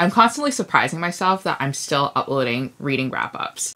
I'm constantly surprising myself that I'm still uploading reading wrap-ups.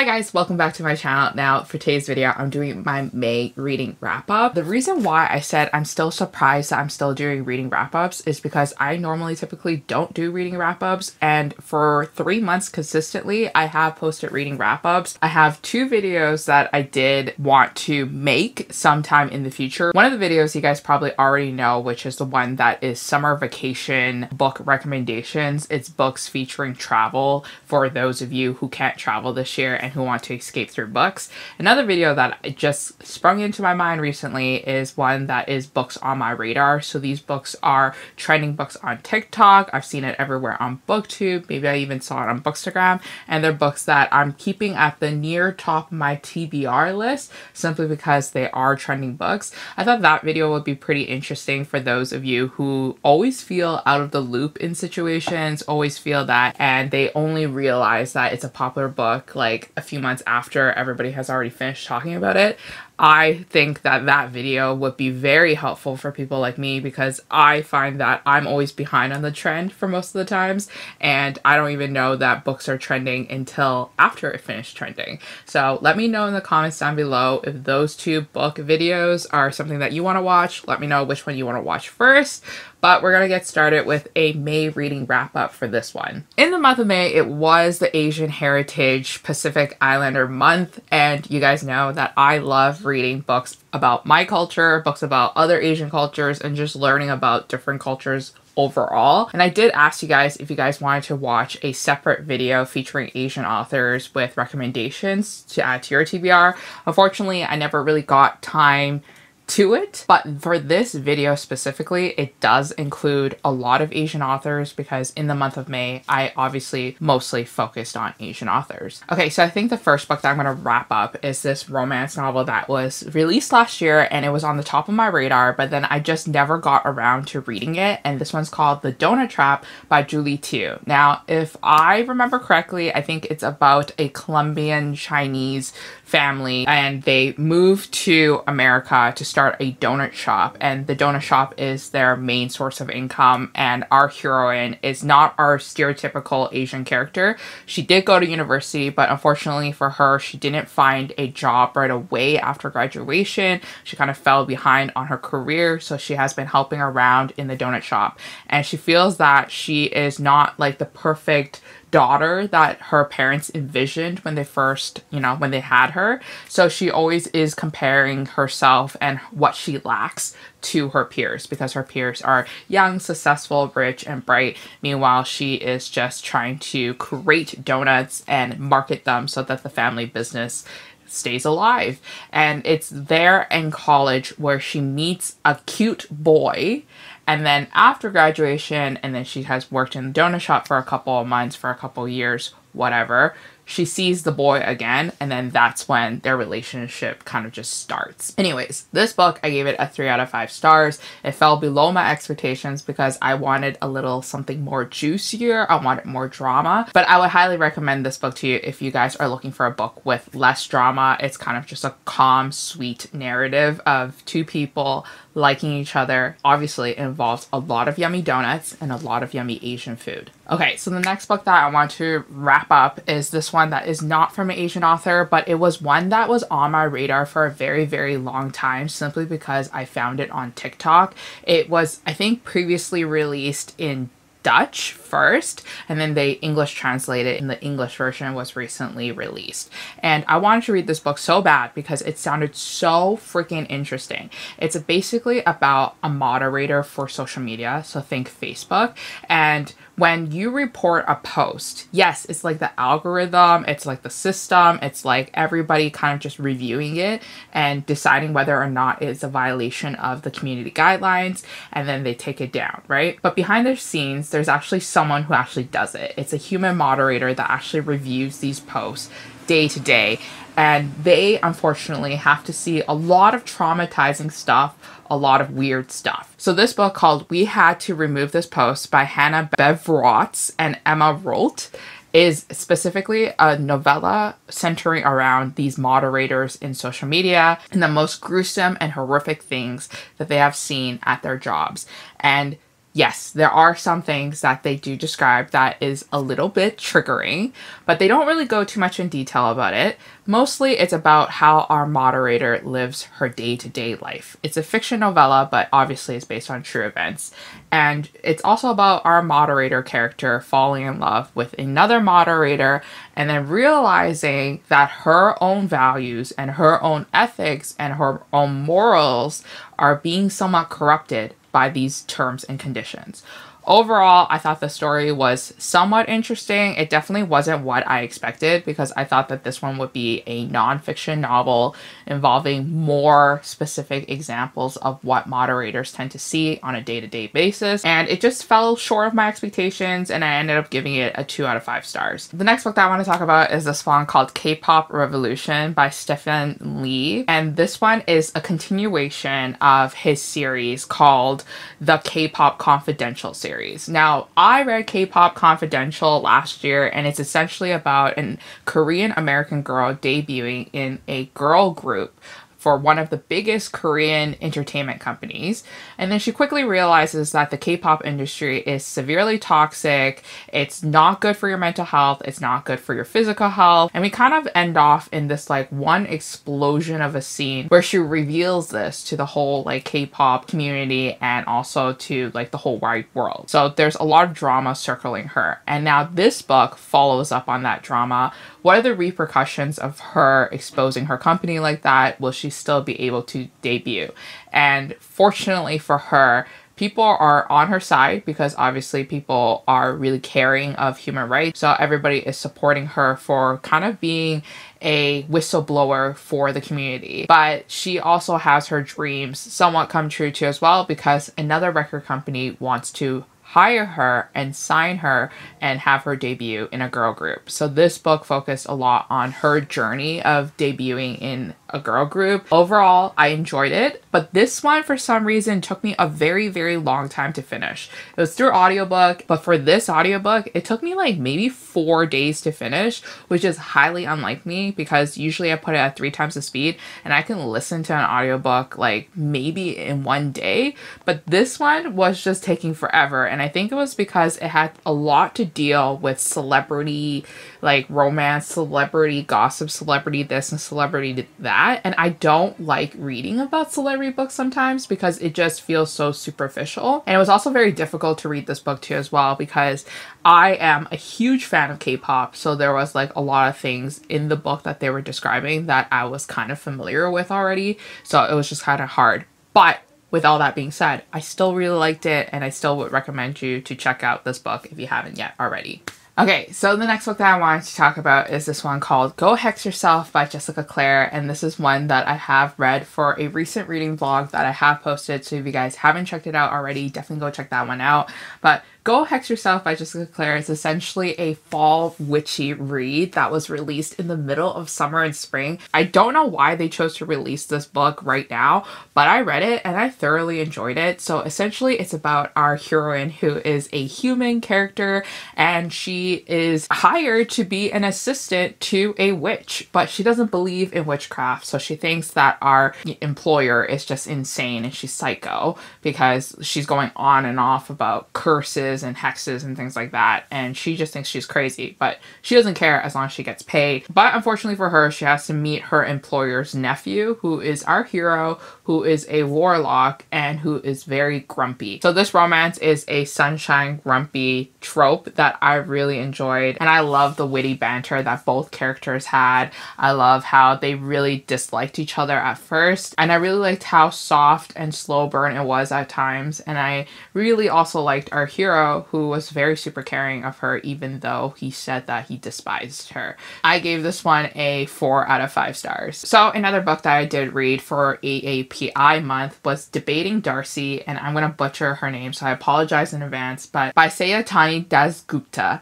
Hi guys, welcome back to my channel. Now for today's video, I'm doing my May reading wrap up. The reason why I said I'm still surprised that I'm still doing reading wrap ups is because I normally typically don't do reading wrap ups and for three months consistently, I have posted reading wrap ups. I have two videos that I did want to make sometime in the future. One of the videos you guys probably already know, which is the one that is summer vacation book recommendations. It's books featuring travel for those of you who can't travel this year and who want to escape through books. Another video that just sprung into my mind recently is one that is books on my radar. So these books are trending books on TikTok. I've seen it everywhere on BookTube. Maybe I even saw it on Bookstagram. And they're books that I'm keeping at the near top of my TBR list simply because they are trending books. I thought that video would be pretty interesting for those of you who always feel out of the loop in situations, always feel that, and they only realize that it's a popular book like a few months after everybody has already finished talking about it. I think that that video would be very helpful for people like me because I find that I'm always behind on the trend for most of the times and I don't even know that books are trending until after it finished trending. So let me know in the comments down below if those two book videos are something that you want to watch. Let me know which one you want to watch first. But we're going to get started with a May reading wrap up for this one. In the month of May, it was the Asian Heritage Pacific Islander month. And you guys know that I love reading books about my culture, books about other Asian cultures, and just learning about different cultures overall. And I did ask you guys if you guys wanted to watch a separate video featuring Asian authors with recommendations to add to your TBR. Unfortunately, I never really got time to it. But for this video specifically, it does include a lot of Asian authors because in the month of May, I obviously mostly focused on Asian authors. Okay, so I think the first book that I'm going to wrap up is this romance novel that was released last year and it was on the top of my radar, but then I just never got around to reading it. And this one's called The Donut Trap by Julie Tieu. Now, if I remember correctly, I think it's about a Colombian Chinese family and they move to America to start a donut shop and the donut shop is their main source of income and our heroine is not our stereotypical Asian character. She did go to university but unfortunately for her she didn't find a job right away after graduation. She kind of fell behind on her career so she has been helping around in the donut shop and she feels that she is not like the perfect daughter that her parents envisioned when they first, you know, when they had her. So she always is comparing herself and what she lacks to her peers because her peers are young, successful, rich, and bright. Meanwhile, she is just trying to create donuts and market them so that the family business stays alive. And it's there in college where she meets a cute boy and then after graduation, and then she has worked in the donut shop for a couple of months, for a couple of years, whatever she sees the boy again and then that's when their relationship kind of just starts. Anyways, this book I gave it a 3 out of 5 stars. It fell below my expectations because I wanted a little something more juicier. I wanted more drama, but I would highly recommend this book to you if you guys are looking for a book with less drama. It's kind of just a calm, sweet narrative of two people liking each other. Obviously, involves a lot of yummy donuts and a lot of yummy Asian food. Okay, so the next book that I want to wrap up is this one that is not from an Asian author, but it was one that was on my radar for a very, very long time simply because I found it on TikTok. It was, I think, previously released in Dutch first, and then they English translated, and the English version was recently released. And I wanted to read this book so bad because it sounded so freaking interesting. It's basically about a moderator for social media, so think Facebook, and when you report a post, yes, it's like the algorithm, it's like the system, it's like everybody kind of just reviewing it and deciding whether or not it's a violation of the community guidelines, and then they take it down, right? But behind the scenes, there's actually someone who actually does it. It's a human moderator that actually reviews these posts day to day, and they unfortunately have to see a lot of traumatizing stuff a lot of weird stuff. So this book called We Had to Remove This Post by Hanna Bervoets and Emma Rault is specifically a novella centering around these moderators in social media and the most gruesome and horrific things that they have seen at their jobs. And yes, there are some things that they do describe that is a little bit triggering, but they don't really go too much in detail about it. Mostly it's about how our moderator lives her day to day life. It's a fiction novella, but obviously it's based on true events. And it's also about our moderator character falling in love with another moderator and then realizing that her own values and her own ethics and her own morals are being somewhat corrupted by these terms and conditions. Overall, I thought the story was somewhat interesting. It definitely wasn't what I expected because I thought that this one would be a nonfiction novel involving more specific examples of what moderators tend to see on a day to day basis. And it just fell short of my expectations, and I ended up giving it a 2 out of 5 stars. The next book that I want to talk about is this one called K pop Revolution by Stephan Lee. And this one is a continuation of his series called The K pop Confidential series series. Now, I read K-pop Confidential last year and it's essentially about a Korean American girl debuting in a girl group for one of the biggest Korean entertainment companies. And then she quickly realizes that the K pop industry is severely toxic. It's not good for your mental health. It's not good for your physical health. And we kind of end off in this like one explosion of a scene where she reveals this to the whole like K pop community and also to like the whole wide world. So there's a lot of drama circling her. And now this book follows up on that drama. What are the repercussions of her exposing her company like that? Will she still be able to debut. And fortunately for her, people are on her side because obviously people are really caring of human rights. So everybody is supporting her for kind of being a whistleblower for the community. But she also has her dreams somewhat come true too as well because another record company wants to hire her and sign her and have her debut in a girl group. So this book focused a lot on her journey of debuting in a girl group. Overall, I enjoyed it, but this one for some reason took me a very, very long time to finish. It was through audiobook, but for this audiobook, it took me like maybe four days to finish, which is highly unlike me because usually I put it at three times the speed and I can listen to an audiobook like maybe in one day. But this one was just taking forever. And I think it was because it had a lot to deal with celebrity, like romance, celebrity gossip, celebrity this and celebrity that that. And I don't like reading about celebrity books sometimes because it just feels so superficial. And it was also very difficult to read this book too, as well, because I am a huge fan of K pop. So there was like a lot of things in the book that they were describing that I was kind of familiar with already. So it was just kind of hard. But with all that being said, I still really liked it and I still would recommend you to check out this book if you haven't yet already. Okay, so the next book that I wanted to talk about is this one called Go Hex Yourself by Jessica Clare. And this is one that I have read for a recent reading vlog that I have posted. So if you guys haven't checked it out already, definitely go check that one out. But Go Hex Yourself by Jessica Clare is essentially a fall witchy read that was released in the middle of summer and spring. I don't know why they chose to release this book right now, but I read it and I thoroughly enjoyed it. So essentially, it's about our heroine who is a human character and she is hired to be an assistant to a witch, but she doesn't believe in witchcraft. So she thinks that our employer is just insane and she's psycho because she's going on and off about curses witches and hexes and things like that. And she just thinks she's crazy, but she doesn't care as long as she gets paid. But unfortunately for her, she has to meet her employer's nephew, who is our hero, who is a warlock and who is very grumpy. So this romance is a sunshine grumpy trope that I really enjoyed. And I love the witty banter that both characters had. I love how they really disliked each other at first. And I really liked how soft and slow burn it was at times. And I really also liked our hero who was very super caring of her, even though he said that he despised her. I gave this one a four out of five stars. So another book that I did read for AAPI month was Debating Darcy, and I'm gonna butcher her name, so I apologize in advance, but by Sayantani Dasgupta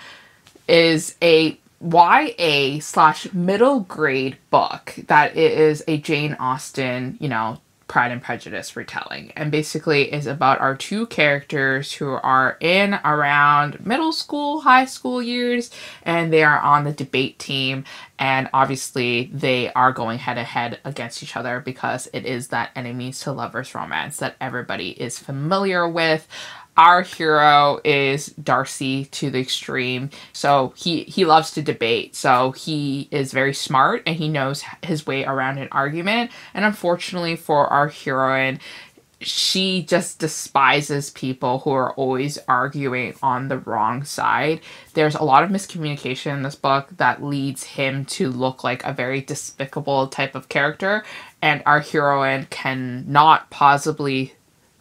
is a YA slash middle grade book that it is a Jane Austen, you know, Pride and Prejudice retelling and basically is about our two characters who are in around middle school, high school years, and they are on the debate team. And obviously, they are going head to head against each other because it is that enemies to lovers romance that everybody is familiar with our hero is Darcy to the extreme. So he he loves to debate. So he is very smart and he knows his way around an argument. And unfortunately for our heroine, she just despises people who are always arguing on the wrong side. There's a lot of miscommunication in this book that leads him to look like a very despicable type of character, and our heroine cannot possibly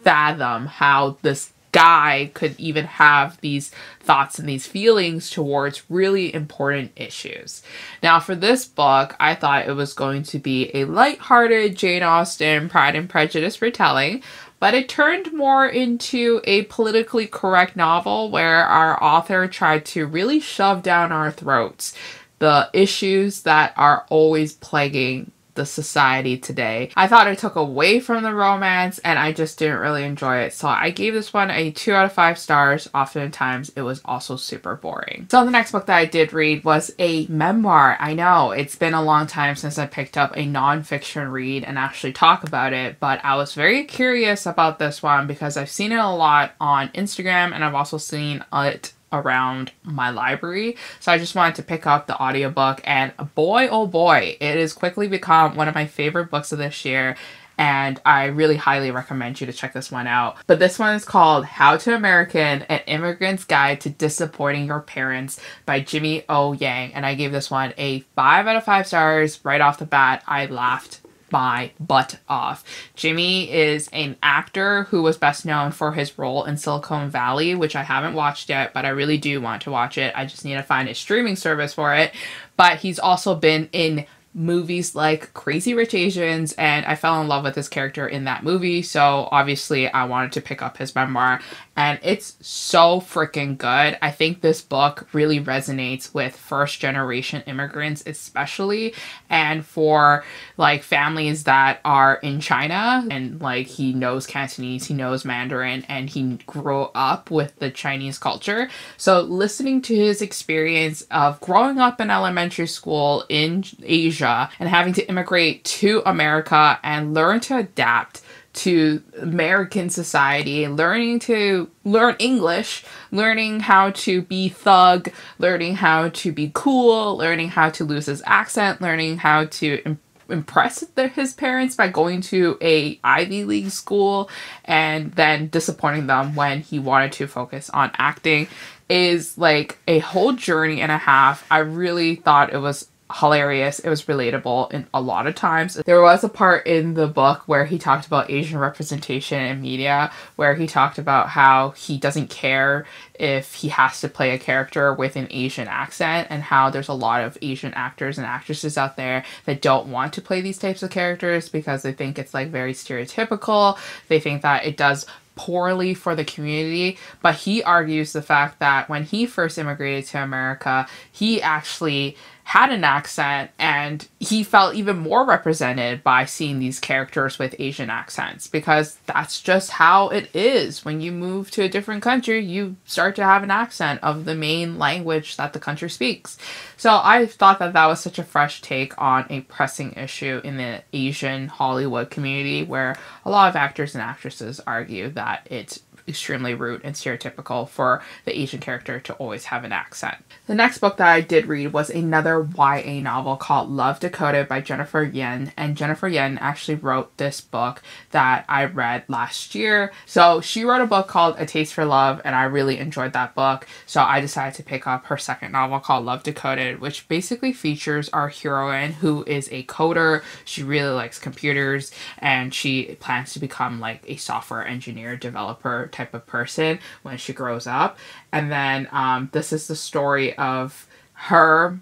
fathom how this guy could even have these thoughts and these feelings towards really important issues. Now, for this book, I thought it was going to be a light-hearted Jane Austen Pride and Prejudice retelling, but it turned more into a politically correct novel where our author tried to really shove down our throats the issues that are always plaguing the society today. I thought it took away from the romance and I just didn't really enjoy it. So I gave this one a 2 out of 5 stars. Oftentimes it was also super boring. So the next book that I did read was a memoir. I know it's been a long time since I picked up a nonfiction read and actually talk about it, but I was very curious about this one because I've seen it a lot on Instagram and I've also seen it around my library. So I just wanted to pick up the audiobook and boy oh boy, it has quickly become one of my favorite books of this year and I really highly recommend you to check this one out. But this one is called How to American An Immigrant's Guide to Disappointing Your Parents by Jimmy O. Yang. And I gave this one a 5 out of 5 stars right off the bat. I laughed my butt off. Jimmy is an actor who was best known for his role in Silicon Valley, which I haven't watched yet, but I really do want to watch it. I just need to find a streaming service for it. But he's also been in movies like Crazy Rich Asians, and I fell in love with his character in that movie. So obviously, I wanted to pick up his memoir, and it's so freaking good. I think this book really resonates with first generation immigrants, especially, and for like families that are in China, and like he knows Cantonese, he knows Mandarin, and he grew up with the Chinese culture. So listening to his experience of growing up in elementary school in Asia Asia and having to immigrate to America and learn to adapt to American society, learning to learn English, learning how to be thug, learning how to be cool, learning how to lose his accent, learning how to imp- impress the, his parents by going to a Ivy League school and then disappointing them when he wanted to focus on acting is like a whole journey and a half. I really thought it was hilarious. It was relatable in a lot of times. There was a part in the book where he talked about Asian representation in media, where he talked about how he doesn't care if he has to play a character with an Asian accent and how there's a lot of Asian actors and actresses out there that don't want to play these types of characters because they think it's like very stereotypical. They think that it does poorly for the community, but he argues the fact that when he first immigrated to America, he actually had an accent and he felt even more represented by seeing these characters with Asian accents because that's just how it is. When you move to a different country, you start to have an accent of the main language that the country speaks. So I thought that that was such a fresh take on a pressing issue in the Asian Hollywood community where a lot of actors and actresses argue that it's extremely rude and stereotypical for the Asian character to always have an accent. The next book that I did read was another YA novel called Love Decoded by Jennifer Yen, and Jennifer Yen actually wrote this book that I read last year. So she wrote a book called A Taste for Love, and I really enjoyed that book. So I decided to pick up her second novel called Love Decoded, which basically features our heroine who is a coder. She really likes computers and she plans to become like a software engineer developer type of person when she grows up. And then um, this is the story of her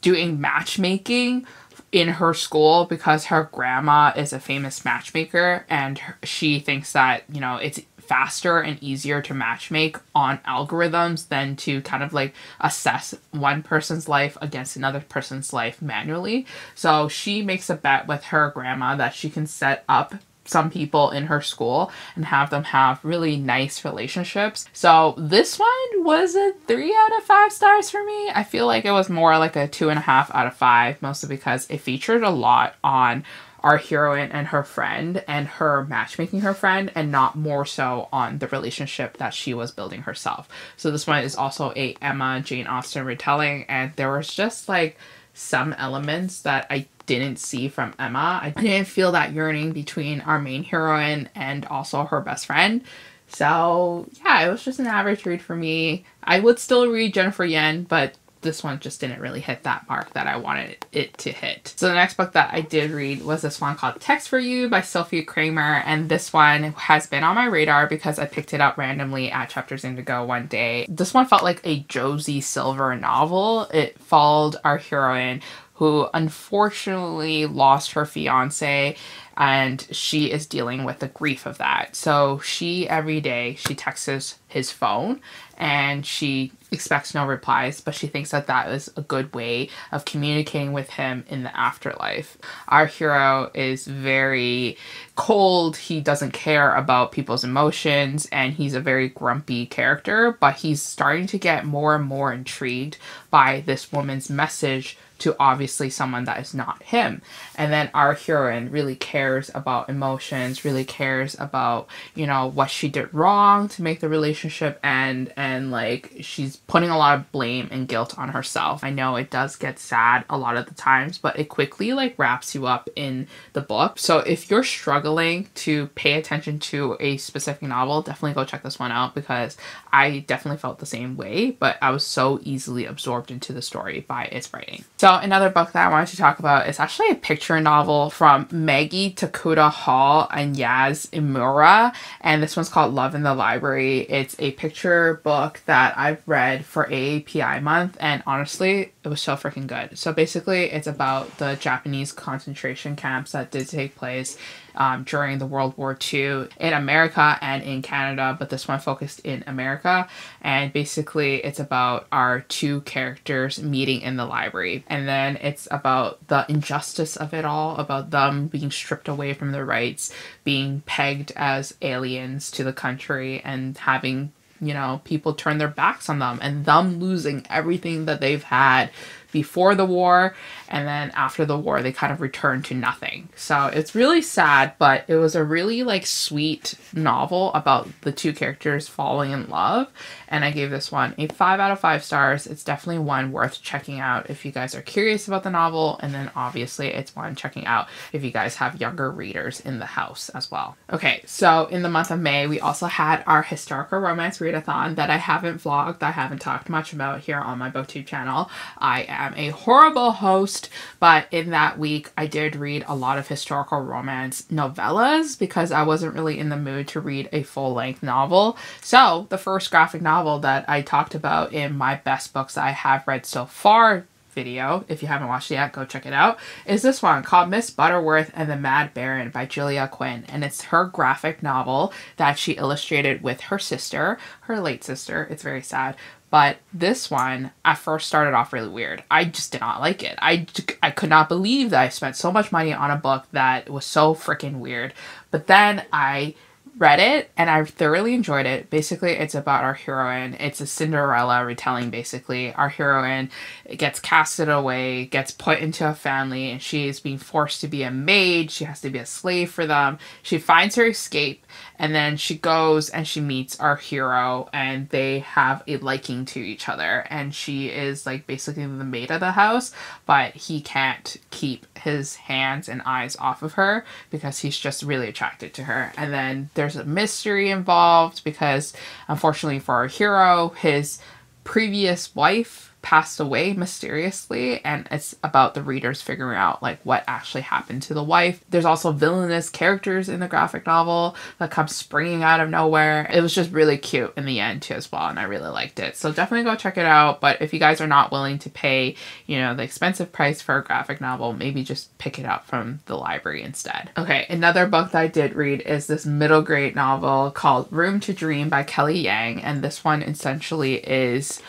doing matchmaking in her school because her grandma is a famous matchmaker and she thinks that, you know, it's faster and easier to matchmake on algorithms than to kind of like assess one person's life against another person's life manually. So she makes a bet with her grandma that she can set up some people in her school and have them have really nice relationships. So this one was a three out of five stars for me. I feel like it was more like a two and a half out of five, mostly because it featured a lot on our heroine and her friend and her matchmaking her friend and not more so on the relationship that she was building herself. So this one is also a Emma Jane Austen retelling and there was just like some elements that I didn't see from Emma. I didn't feel that yearning between our main heroine and also her best friend. So, yeah, it was just an average read for me. I would still read Jennifer Yen, but this one just didn't really hit that mark that I wanted it to hit. So the next book that I did read was this one called Text for You by Sofie Cramer. And this one has been on my radar because I picked it up randomly at Chapters Indigo one day. This one felt like a Josie Silver novel. It followed our heroine who unfortunately lost her fiance and she is dealing with the grief of that. So she every day she texts his phone and she expects no replies, but she thinks that that is a good way of communicating with him in the afterlife. Our hero is very cold. He doesn't care about people's emotions and he's a very grumpy character, but he's starting to get more and more intrigued by this woman's message to obviously someone that is not him. And then our heroine really cares about emotions, really cares about, you know, what she did wrong to make the relationship end and like she's putting a lot of blame and guilt on herself. I know it does get sad a lot of the times, but it quickly like wraps you up in the book. So if you're struggling to pay attention to a specific novel, definitely go check this one out because I definitely felt the same way, but I was so easily absorbed into the story by its writing. So so another book that I wanted to talk about is actually a picture novel from Maggie Tokuda Hall and Yas Imamura. And this one's called Love in the Library. It's a picture book that I've read for AAPI month. And honestly, it was so freaking good. So basically, it's about the Japanese concentration camps that did take place um, during the World War II in America and in Canada, but this one focused in America. And basically, it's about our two characters meeting in the library. And then it's about the injustice of it all, about them being stripped away from their rights, being pegged as aliens to the country, and having you know, people turn their backs on them and them losing everything that they've had before the war and then after the war they kind of returned to nothing. So it's really sad but it was a really like sweet novel about the two characters falling in love. And i gave this one a five out of five stars. It's definitely one worth checking out if you guys are curious about the novel. And then obviously it's one checking out if you guys have younger readers in the house as well. Okay so in the month of may we also had our historical romance readathon that i haven't vlogged i haven't talked much about here on my booktube channel. I am a horrible host, but in that week I did read a lot of historical romance novellas because I wasn't really in the mood to read a full length novel. So the first graphic novel that I talked about in my best books I have read so far video, if you haven't watched it yet, go check it out, is this one called Miss Butterworth and the Mad Baron by Julia Quinn. And it's her graphic novel that she illustrated with her sister, her late sister. It's very sad. But this one, at first started off really weird. I just did not like it. I, I could not believe that I spent so much money on a book that was so freaking weird. But then I read it and I thoroughly enjoyed it. Basically, it's about our heroine. It's a Cinderella retelling, basically. Our heroine gets casted away, gets put into a family, and she is being forced to be a maid. She has to be a slave for them. She finds her escape, and then she goes and she meets our hero, and they have a liking to each other. And she is like basically the maid of the house, but he can't keep his hands and eyes off of her because he's just really attracted to her. And then there's a mystery involved because unfortunately for our hero, his previous wife passed away mysteriously and it's about the readers figuring out like what actually happened to the wife. There's also villainous characters in the graphic novel that come springing out of nowhere. It was just really cute in the end too as well and I really liked it. So definitely go check it out. But if you guys are not willing to pay, you know, the expensive price for a graphic novel, maybe just pick it up from the library instead. Okay, another book that I did read is this middle grade novel called Room to Dream by Kelly Yang and this one essentially is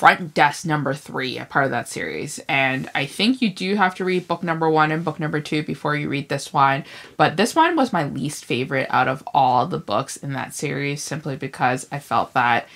front desk number three, a part of that series. And I think you do have to read book number one and book number two before you read this one. But this one was my least favorite out of all the books in that series simply because I felt that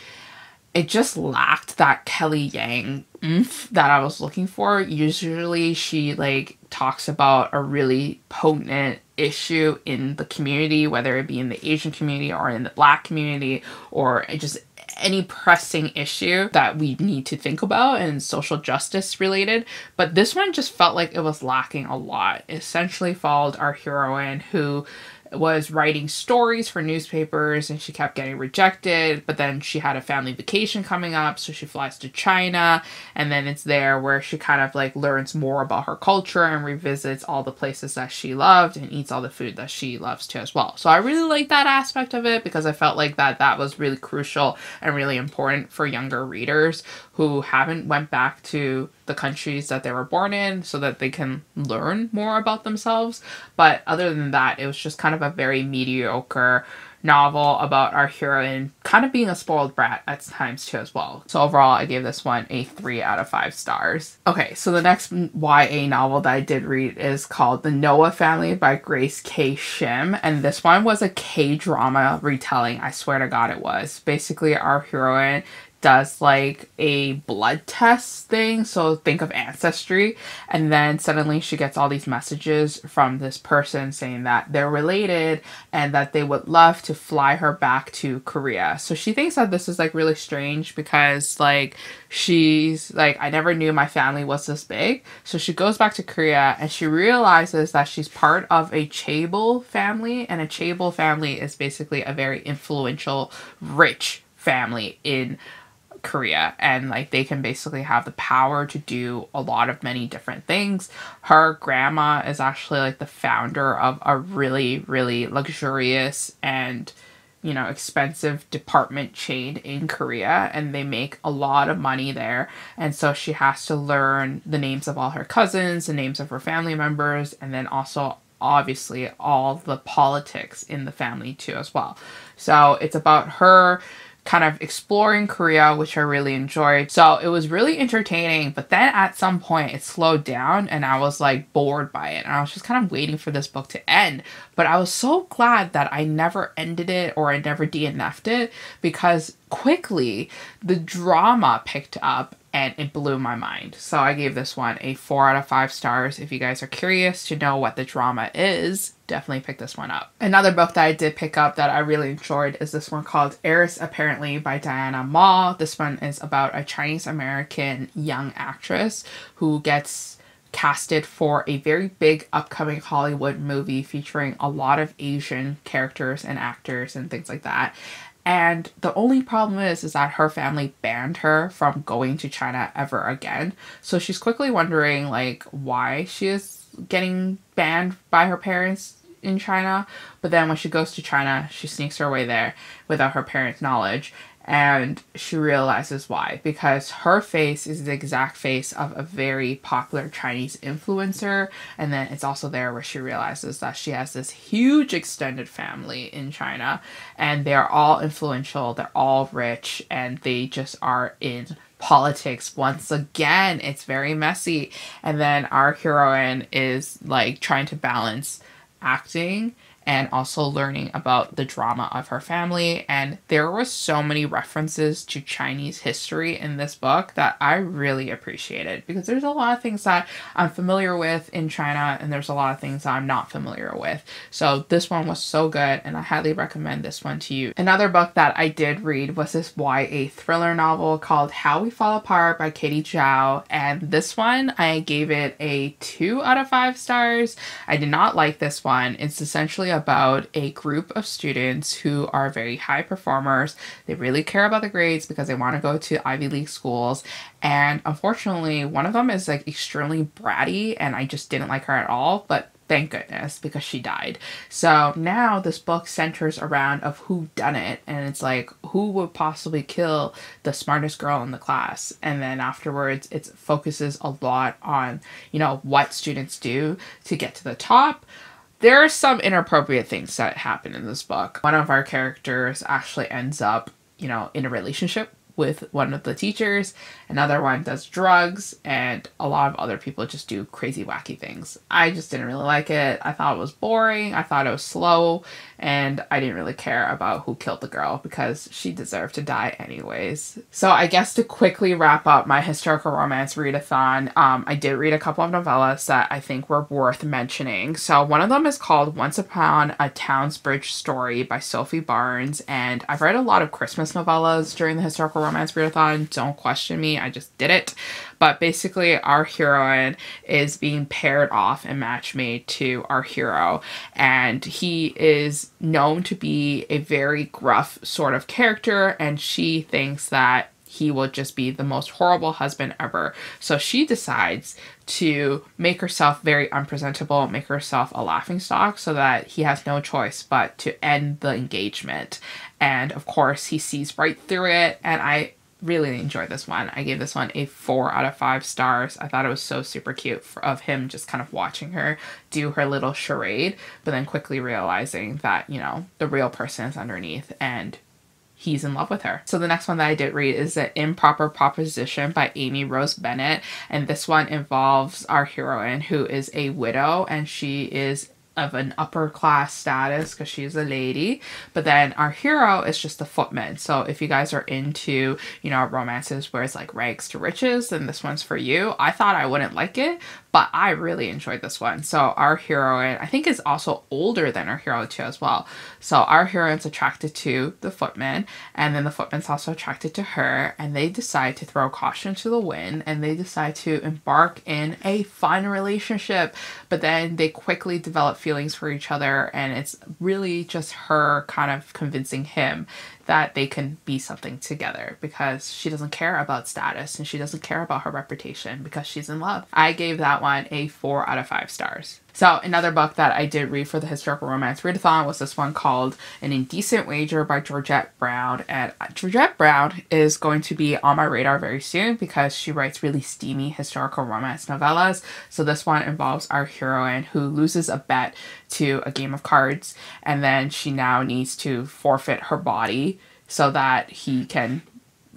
it just lacked that Kelly Yang oomph that I was looking for. Usually she like talks about a really potent issue in the community, whether it be in the Asian community or in the black community or just any pressing issue that we need to think about and social justice related. But this one just felt like it was lacking a lot. It essentially followed our heroine who was writing stories for newspapers and she kept getting rejected. But then she had a family vacation coming up, so she flies to China. And then it's there where she kind of like learns more about her culture and revisits all the places that she loved and eats all the food that she loves too as well. So I really like that aspect of it because I felt like that that was really crucial and really important for younger readers who haven't went back to the countries that they were born in so that they can learn more about themselves. But other than that, it was just kind of a very mediocre novel about our heroine kind of being a spoiled brat at times too as well. So overall, I gave this one a 3 out of 5 stars. Okay, so the next YA novel that I did read is called The Noh Family by Grace K. Shim. And this one was a K-drama retelling. I swear to God it was. Basically, our heroine does like a blood test thing. So think of ancestry. And then suddenly she gets all these messages from this person saying that they're related and that they would love to fly her back to Korea. So she thinks that this is like really strange because like she's like, I never knew my family was this big. So she goes back to Korea and she realizes that she's part of a Chaebol family. And a Chaebol family is basically a very influential, rich family in Korea and like they can basically have the power to do a lot of many different things. Her grandma is actually like the founder of a really really luxurious and you know expensive department chain in Korea and they make a lot of money there and so she has to learn the names of all her cousins, the names of her family members and then also obviously all the politics in the family too as well. So it's about her kind of exploring Korea, which I really enjoyed. So it was really entertaining, but then at some point it slowed down and I was like bored by it. And I was just kind of waiting for this book to end. But I was so glad that I never ended it or I never DNF'd it because quickly the drama picked up and it blew my mind. So I gave this one a 4 out of 5 stars. If you guys are curious to know what the drama is, definitely pick this one up. Another book that I did pick up that I really enjoyed is this one called Heiress Apparently by Diana Ma. This one is about a Chinese American young actress who gets casted for a very big upcoming Hollywood movie featuring a lot of Asian characters and actors and things like that. And the only problem is, is that her family banned her from going to China ever again. So she's quickly wondering, like, why she is getting banned by her parents in China. But then when she goes to China, she sneaks her way there without her parents' knowledge and she realizes why. Because her face is the exact face of a very popular Chinese influencer and then it's also there where she realizes that she has this huge extended family in China and they're all influential they're all rich and they just are in politics once again. It's very messy. And then our heroine is like trying to balance acting and also learning about the drama of her family. And there were so many references to Chinese history in this book that I really appreciated because there's a lot of things that I'm familiar with in China and there's a lot of things I'm not familiar with. So this one was so good and I highly recommend this one to you. Another book that I did read was this YA thriller novel called How We Fall Apart by Katie Zhao. And this one, I gave it a 2 out of 5 stars. I did not like this one. It's essentially about a group of students who are very high performers. They really care about the grades because they want to go to Ivy League schools. And unfortunately, one of them is like extremely bratty, and I just didn't like her at all. But thank goodness because she died so now this book centers around of who done it and it's like who would possibly kill the smartest girl in the class and then afterwards it focuses a lot on you know what students do to get to the top there are some inappropriate things that happen in this book. One of our characters actually ends up you know in a relationship with one of the teachers, another one does drugs, and a lot of other people just do crazy, wacky things. I just didn't really like it. I thought it was boring, I thought it was slow, and I didn't really care about who killed the girl because she deserved to die anyways. So I guess to quickly wrap up my historical romance readathon, um, I did read a couple of novellas that I think were worth mentioning. So one of them is called Once Upon a Townsbridge Story by Sophie Barnes, and I've read a lot of Christmas novellas during the historical romance readathon. Don't question me, I just did it. But basically, our heroine is being paired off and match made to our hero, and he is known to be a very gruff sort of character, and she thinks that he will just be the most horrible husband ever. So she decides to make herself very unpresentable, make herself a laughing stock so that he has no choice but to end the engagement. And of course, he sees right through it. And I really enjoyed this one. I gave this one a four out of five stars. I thought it was so super cute for, of him just kind of watching her do her little charade, but then quickly realizing that, you know, the real person is underneath and he's in love with her. So the next one that I did read is The Improper Proposition by Amy Rose Bennett. And this one involves our heroine who is a widow and she is of an upper class status because she's a lady. But then our hero is just a footman. So if you guys are into you know romances where it's like rags to riches then this one's for you. I thought i wouldn't like it but i really enjoyed this one. So our heroine i think is also older than our hero too as well. So our heroine's attracted to the footman and then the footman's also attracted to her and they decide to throw caution to the wind and they decide to embark in a fun relationship. But then they quickly develop feelings for each other and it's really just her kind of convincing him that they can be something together because she doesn't care about status and she doesn't care about her reputation because she's in love. I gave that one a 4 out of 5 stars. So another book that I did read for the historical romance readathon was this one called An Indecent Wager by Georgette Brown. And Georgette Brown is going to be on my radar very soon because she writes really steamy historical romance novellas. So this one involves our heroine who loses a bet to a game of cards and then she now needs to forfeit her body so that he can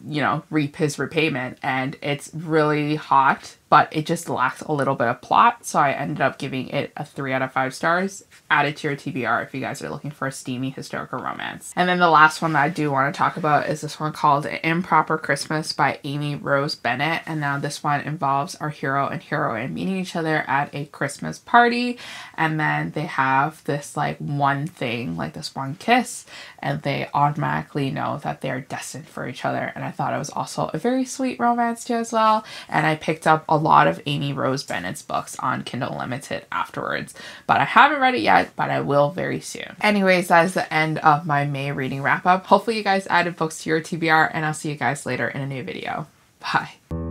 you know reap his repayment and it's really hot but it just lacked a little bit of plot so i ended up giving it a three out of five stars. Add it to your tbr if you guys are looking for a steamy historical romance. And then the last one that i do want to talk about is this one called improper christmas by amy rose bennett. And now this one involves our hero and heroine meeting each other at a christmas party. And then they have this like one thing like this one kiss and they automatically know that they're destined for each other. And i thought it was also a very sweet romance too as well. And i picked up a a lot of Amy Rose Bennett's books on Kindle Unlimited afterwards, but I haven't read it yet, but I will very soon. Anyways, that is the end of my May reading wrap up. Hopefully you guys added books to your TBR and I'll see you guys later in a new video. Bye.